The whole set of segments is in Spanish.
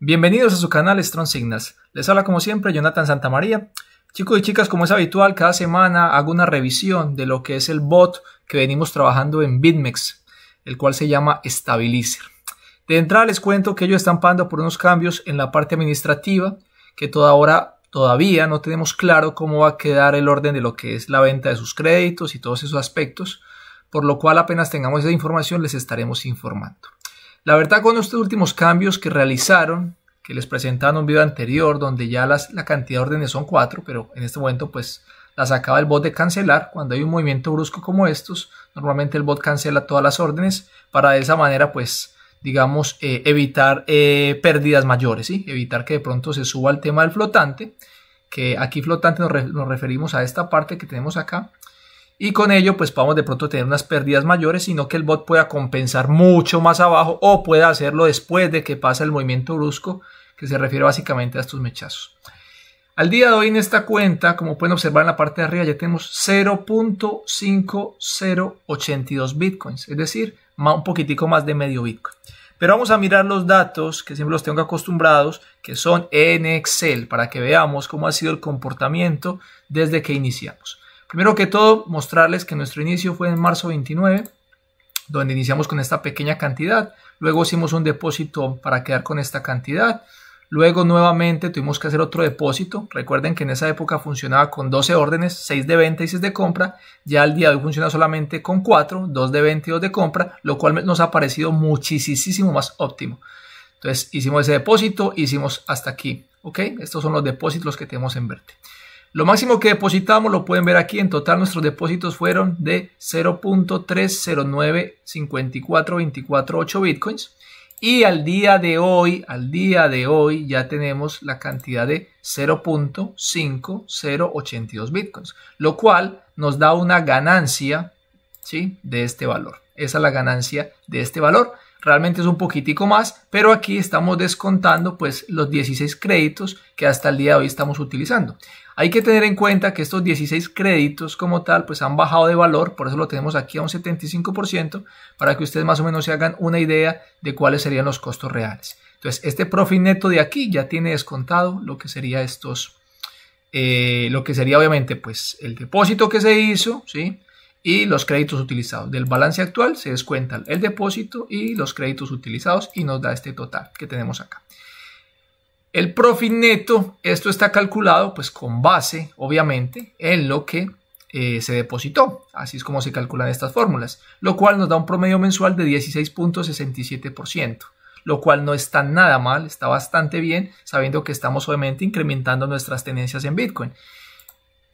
Bienvenidos a su canal Strong Signals. Les habla como siempre Jonathan Santamaría. Chicos y chicas, como es habitual, cada semana hago una revisión de lo que es el bot que venimos trabajando en BitMEX, el cual se llama Stabilizer. De entrada les cuento que ellos están pagando por unos cambios en la parte administrativa, que todavía no tenemos claro cómo va a quedar el orden de lo que es la venta de sus créditos y todos esos aspectos, por lo cual apenas tengamos esa información les estaremos informando. La verdad con estos últimos cambios que realizaron, que les presentaron un video anterior donde ya las, la cantidad de órdenes son cuatro, pero en este momento pues las acaba el bot de cancelar. Cuando hay un movimiento brusco como estos, normalmente el bot cancela todas las órdenes para de esa manera pues digamos eh, evitar eh, pérdidas mayores, ¿sí? evitar que de pronto se suba el tema del flotante, que aquí flotante nos, nos referimos a esta parte que tenemos acá, y con ello pues podemos de pronto tener unas pérdidas mayores, sino que el bot pueda compensar mucho más abajo o pueda hacerlo después de que pasa el movimiento brusco, que se refiere básicamente a estos mechazos. Al día de hoy en esta cuenta, como pueden observar en la parte de arriba, ya tenemos 0.5082 bitcoins, es decir, un poquitico más de medio bitcoin. Pero vamos a mirar los datos que siempre los tengo acostumbrados, que son en Excel, para que veamos cómo ha sido el comportamiento desde que iniciamos. Primero que todo, mostrarles que nuestro inicio fue en marzo 29, donde iniciamos con esta pequeña cantidad. Luego hicimos un depósito para quedar con esta cantidad. Luego nuevamente tuvimos que hacer otro depósito. Recuerden que en esa época funcionaba con 12 órdenes, 6 de venta y 6 de compra. Ya al día de hoy funciona solamente con 4, 2 de venta y 2 de compra, lo cual nos ha parecido muchísimo más óptimo. Entonces hicimos ese depósito, hicimos hasta aquí. ¿Ok? Estos son los depósitos que tenemos en verde. Lo máximo que depositamos lo pueden ver aquí. En total nuestros depósitos fueron de 0.3095428 bitcoins. Y al día de hoy, al día de hoy ya tenemos la cantidad de 0.5082 bitcoins, lo cual nos da una ganancia ¿sí? de este valor. Esa es la ganancia de este valor. Realmente es un poquitico más, pero aquí estamos descontando pues los 16 créditos que hasta el día de hoy estamos utilizando. Hay que tener en cuenta que estos 16 créditos como tal pues han bajado de valor, por eso lo tenemos aquí a un 75% para que ustedes más o menos se hagan una idea de cuáles serían los costos reales. Entonces este profit neto de aquí ya tiene descontado lo que sería estos, eh, lo que sería obviamente pues el depósito que se hizo, ¿sí? Y los créditos utilizados. Del balance actual se descuentan el depósito y los créditos utilizados y nos da este total que tenemos acá. El profit neto, esto está calculado pues con base, obviamente, en lo que eh, se depositó. Así es como se calculan estas fórmulas, lo cual nos da un promedio mensual de 16.67%, lo cual no está nada mal, está bastante bien, sabiendo que estamos obviamente incrementando nuestras tenencias en Bitcoin.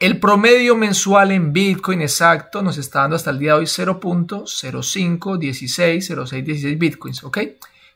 El promedio mensual en Bitcoin exacto nos está dando hasta el día de hoy 0.05160616 Bitcoins, ¿ok?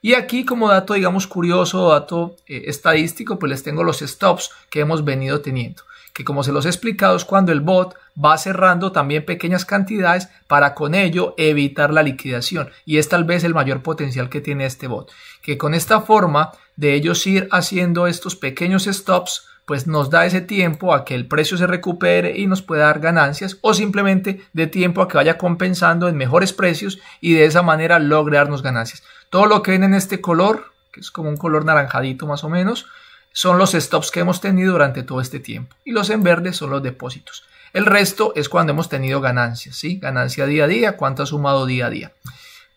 Y aquí como dato, digamos, curioso, dato eh, estadístico, pues les tengo los stops que hemos venido teniendo. Que como se los he explicado es cuando el bot va cerrando también pequeñas cantidades para con ello evitar la liquidación. Y es tal vez el mayor potencial que tiene este bot. Que con esta forma de ellos ir haciendo estos pequeños stops, pues nos da ese tiempo a que el precio se recupere y nos pueda dar ganancias o simplemente de tiempo a que vaya compensando en mejores precios y de esa manera logre darnos ganancias. Todo lo que ven en este color, que es como un color naranjadito más o menos, son los stops que hemos tenido durante todo este tiempo. Y los en verde son los depósitos. El resto es cuando hemos tenido ganancias, ¿sí? Ganancia día a día, cuánto ha sumado día a día.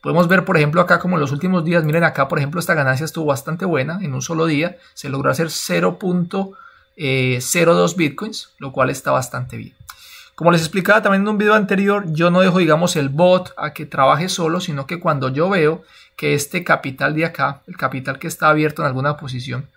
Podemos ver, por ejemplo, acá como en los últimos días, miren acá, por ejemplo, esta ganancia estuvo bastante buena. En un solo día se logró hacer 0.02 eh, bitcoins, lo cual está bastante bien. Como les explicaba también en un video anterior, yo no dejo, digamos, el bot a que trabaje solo, sino que cuando yo veo que este capital de acá, el capital que está abierto en alguna posición,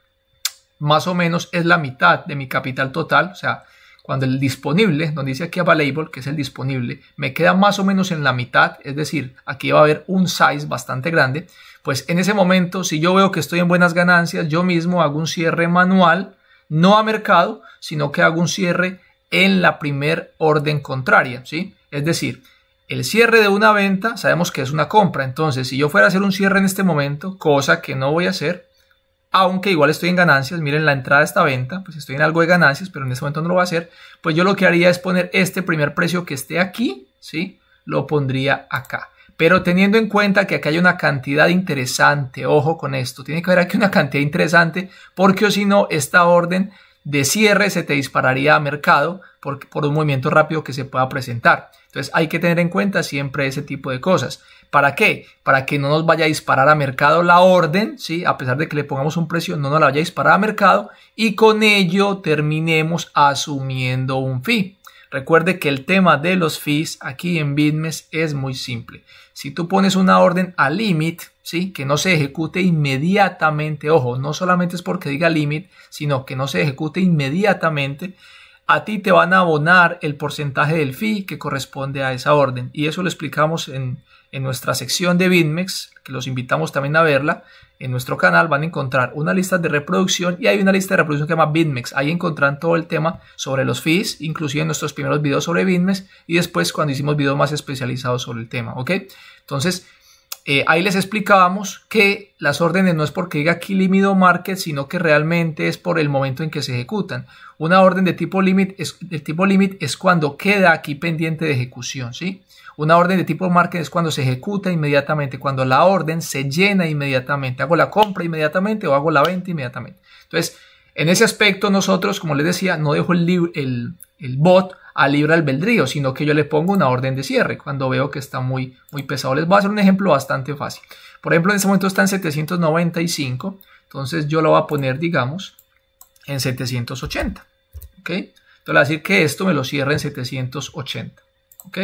más o menos es la mitad de mi capital total, o sea, cuando el disponible, donde dice aquí available, que es el disponible, me queda más o menos en la mitad, es decir, aquí va a haber un size bastante grande, pues en ese momento, si yo veo que estoy en buenas ganancias, yo mismo hago un cierre manual, no a mercado, sino que hago un cierre en la primer orden contraria, ¿sí? Es decir, el cierre de una venta sabemos que es una compra, entonces si yo fuera a hacer un cierre en este momento, cosa que no voy a hacer, aunque igual estoy en ganancias, miren la entrada de esta venta, pues estoy en algo de ganancias, pero en este momento no lo voy a hacer, pues yo lo que haría es poner este primer precio que esté aquí, ¿sí? Lo pondría acá. Pero teniendo en cuenta que aquí hay una cantidad interesante, ojo con esto, tiene que haber aquí una cantidad interesante porque o si no, esta orden de cierre se te dispararía a mercado por, por, un movimiento rápido que se pueda presentar. Entonces hay que tener en cuenta siempre ese tipo de cosas. ¿Para qué? Para que no nos vaya a disparar a mercado la orden, ¿sí? a pesar de que le pongamos un precio, no nos la vaya a disparar a mercado y con ello terminemos asumiendo un fee. Recuerde que el tema de los fees aquí en Bitmes es muy simple. Si tú pones una orden a limit, ¿sí? que no se ejecute inmediatamente, ojo, no solamente es porque diga limit, sino que no se ejecute inmediatamente, a ti te van a abonar el porcentaje del fee que corresponde a esa orden. Y eso lo explicamos en, en nuestra sección de BitMEX, que los invitamos también a verla. En nuestro canal van a encontrar una lista de reproducción y hay una lista de reproducción que se llama BitMEX. Ahí encontrarán todo el tema sobre los fees, inclusive en nuestros primeros videos sobre BitMEX y después cuando hicimos videos más especializados sobre el tema. ¿Ok? Entonces, eh, ahí les explicábamos que las órdenes no es porque diga aquí limit o market, sino que realmente es por el momento en que se ejecutan. Una orden de tipo limit es, tipo limit es cuando queda aquí pendiente de ejecución, ¿sí? Una orden de tipo market es cuando se ejecuta inmediatamente, cuando la orden se llena inmediatamente. Hago la compra inmediatamente o hago la venta inmediatamente. Entonces, en ese aspecto nosotros, como les decía, no dejo el bot a libre albedrío, sino que yo le pongo una orden de cierre cuando veo que está muy, muy pesado. Les voy a hacer un ejemplo bastante fácil. Por ejemplo, en este momento está en 795, entonces yo lo voy a poner, digamos, en 780. ¿Ok? Entonces voy a decir que esto me lo cierra en 780. ¿Ok?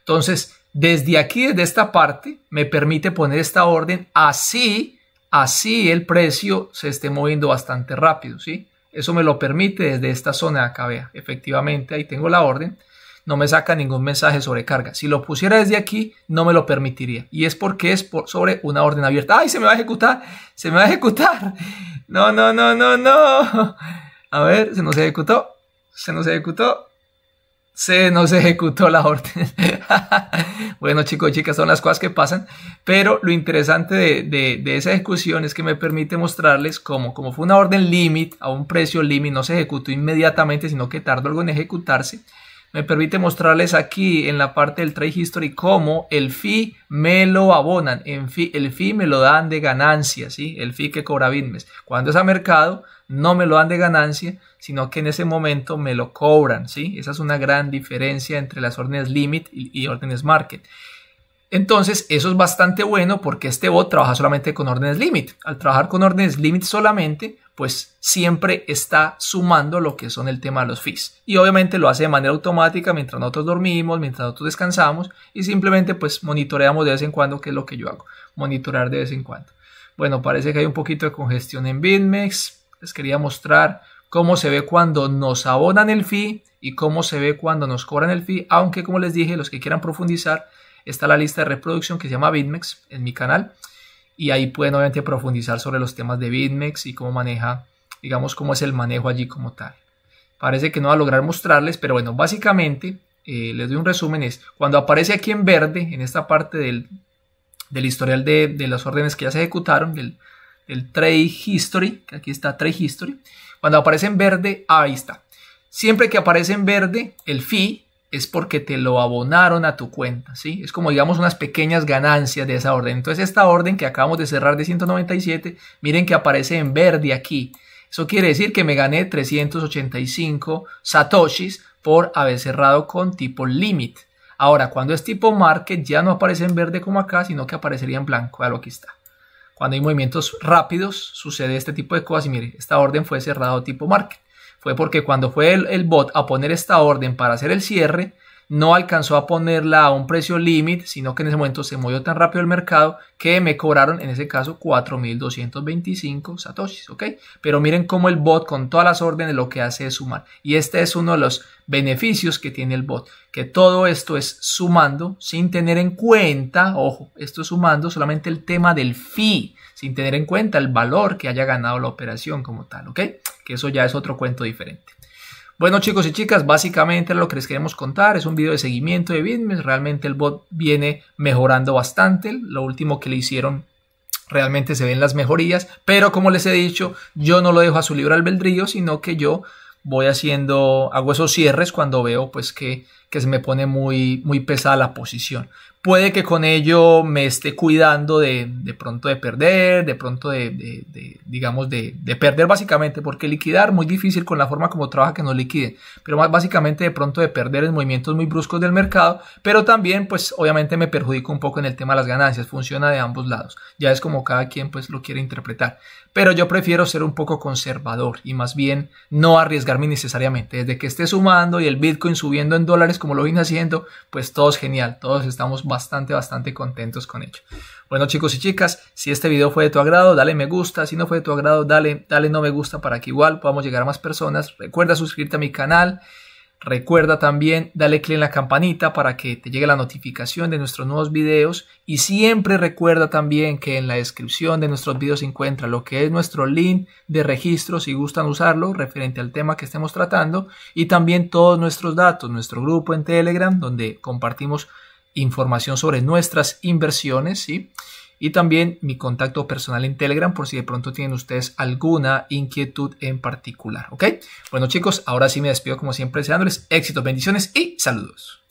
Entonces, desde aquí, desde esta parte, me permite poner esta orden así, así el precio se esté moviendo bastante rápido, ¿sí? Eso me lo permite desde esta zona de acá, vea. Efectivamente, ahí tengo la orden. No me saca ningún mensaje sobre carga. Si lo pusiera desde aquí, no me lo permitiría. Y es porque es por sobre una orden abierta. ¡Ay, se me va a ejecutar! ¡Se me va a ejecutar! No, no, no, no, no. A ver, se nos ejecutó. Se nos ejecutó se nos ejecutó la orden. bueno, chicos y chicas, son las cosas que pasan, pero lo interesante de, esa ejecución es que me permite mostrarles cómo, como fue una orden limit a un precio limit, no se ejecutó inmediatamente, sino que tardó algo en ejecutarse. Me permite mostrarles aquí en la parte del trade history cómo el fee me lo abonan, en el fee me lo dan de ganancia, el fee que cobra Bitmes. Cuando es a mercado, no me lo dan de ganancia, sino que en ese momento me lo cobran. Esa es una gran diferencia entre las órdenes limit y, órdenes market. Entonces, eso es bastante bueno porque este bot trabaja solamente con órdenes limit. Al trabajar con órdenes limit solamente, pues siempre está sumando lo que son el tema de los fees. Y obviamente lo hace de manera automática mientras nosotros dormimos, mientras nosotros descansamos y simplemente pues monitoreamos de vez en cuando, que es lo que yo hago, monitorear de vez en cuando. Bueno, parece que hay un poquito de congestión en BitMEX les quería mostrar cómo se ve cuando nos abonan el fee y cómo se ve cuando nos cobran el fee, aunque como les dije, los que quieran profundizar, está la lista de reproducción que se llama BitMEX en mi canal y ahí pueden obviamente profundizar sobre los temas de BitMEX y cómo maneja, digamos, cómo es el manejo allí como tal. Parece que no va a lograr mostrarles, pero bueno, básicamente eh, les doy un resumen, es cuando aparece aquí en verde, en esta parte del, del historial de, de, las órdenes que ya se ejecutaron, del, el Trade History, que aquí está Trade History. Cuando aparece en verde, ahí está. Siempre que aparece en verde, el fee es porque te lo abonaron a tu cuenta, ¿sí? Es como digamos unas pequeñas ganancias de esa orden. Entonces esta orden que acabamos de cerrar de 197, miren que aparece en verde aquí. Eso quiere decir que me gané 385 satoshis por haber cerrado con tipo limit. Ahora, cuando es tipo market ya no aparece en verde como acá, sino que aparecería en blanco. lo aquí está. Cuando hay movimientos rápidos sucede este tipo de cosas y mire, esta orden fue cerrado tipo market. Fue porque cuando fue el, bot a poner esta orden para hacer el cierre, no alcanzó a ponerla a un precio límite, sino que en ese momento se movió tan rápido el mercado que me cobraron en ese caso 4.225 satoshis, ¿ok? Pero miren cómo el bot con todas las órdenes lo que hace es sumar. Y este es uno de los beneficios que tiene el bot, que todo esto es sumando sin tener en cuenta, ojo, esto es sumando solamente el tema del fee, sin tener en cuenta el valor que haya ganado la operación como tal, ¿ok? Que eso ya es otro cuento diferente. Bueno chicos y chicas, básicamente lo que les queremos contar es un video de seguimiento de Bitmes. Realmente el bot viene mejorando bastante. Lo último que le hicieron realmente se ven las mejorías. Pero como les he dicho, yo no lo dejo a su libre albedrío, sino que yo voy haciendo, hago esos cierres cuando veo pues que, que se me pone muy, muy pesada la posición. Puede que con ello me esté cuidando de, de pronto de perder, de pronto de, de, digamos, de, perder básicamente, porque liquidar muy difícil con la forma como trabaja que no liquide, pero más básicamente de pronto de perder en movimientos muy bruscos del mercado, pero también pues obviamente me perjudica un poco en el tema de las ganancias, funciona de ambos lados, ya es como cada quien pues lo quiere interpretar, pero yo prefiero ser un poco conservador y más bien no arriesgarme necesariamente, desde que esté sumando y el Bitcoin subiendo en dólares como lo vine haciendo, pues todo es genial, todos estamos bastante, bastante contentos con ello. Bueno chicos y chicas, si este video fue de tu agrado, dale me gusta, si no fue de tu agrado, dale, dale no me gusta para que igual podamos llegar a más personas. Recuerda suscribirte a mi canal Recuerda también darle clic en la campanita para que te llegue la notificación de nuestros nuevos videos y siempre recuerda también que en la descripción de nuestros videos se encuentra lo que es nuestro link de registro si gustan usarlo referente al tema que estemos tratando y también todos nuestros datos, nuestro grupo en Telegram donde compartimos información sobre nuestras inversiones, ¿sí? y también mi contacto personal en Telegram por si de pronto tienen ustedes alguna inquietud en particular, ¿ok? Bueno chicos, ahora sí me despido como siempre deseándoles éxitos, bendiciones y saludos.